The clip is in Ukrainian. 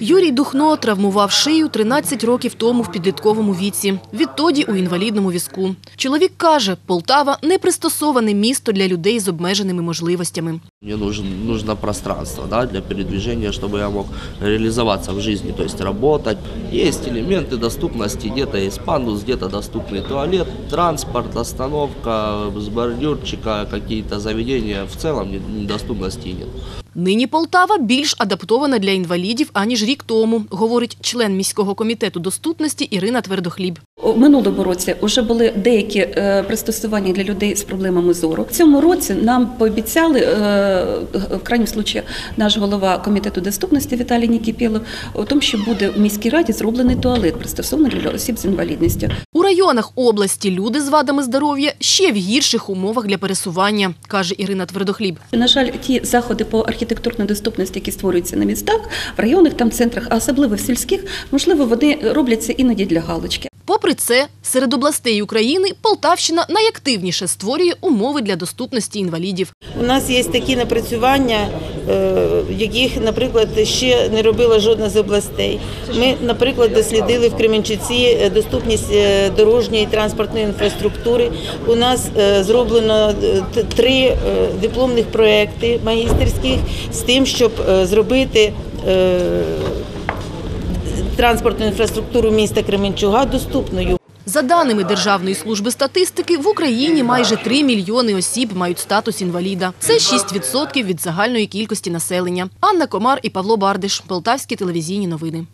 Юрій Духно травмував шию 13 років тому в підлітковому віці. Відтоді у інвалідному візку. Чоловік каже, Полтава – не пристосоване місто для людей з обмеженими можливостями. Мне нужен, нужно пространство да, для передвижения, чтобы я мог реализоваться в жизни, то есть работать. Есть элементы доступности, где-то есть пандус, где-то доступный туалет, транспорт, остановка с бордюрчика, какие-то заведения. В целом не- недоступности нет. Нині Полтава більш адаптована для інвалідів, аніж рік тому, говорить член міського комітету доступності Ірина Твердохліб. У минулому році вже були деякі е, пристосування для людей з проблемами зору. В цьому році нам пообіцяли е, в крайньому случаї наш голова комітету доступності Віталій Нікіпєлов, у тому, що буде в міській раді зроблений туалет пристосований для осіб з інвалідністю. У районах області люди з вадами здоров'я ще в гірших умовах для пересування, каже Ірина Твердохліб. На жаль, ті заходи по архітектурній доступності, які створюються на містах, в районних там центрах, а особливо в сільських, можливо, вони робляться іноді для галочки. Попри це, серед областей України Полтавщина найактивніше створює умови для доступності інвалідів. У нас є такі напрацювання, е, яких, наприклад, ще не робила жодна з областей. Ми, наприклад, дослідили в Кременчуці е, доступність е, дорожньої і транспортної інфраструктури. У нас зроблено т- три дипломних проекти магістерських з тим, щоб зробити транспортну інфраструктуру міста Кременчуга доступною. За даними Державної служби статистики, в Україні майже 3 мільйони осіб мають статус інваліда. Це 6% від загальної кількості населення. Анна Комар і Павло Бардиш. Полтавські телевізійні новини.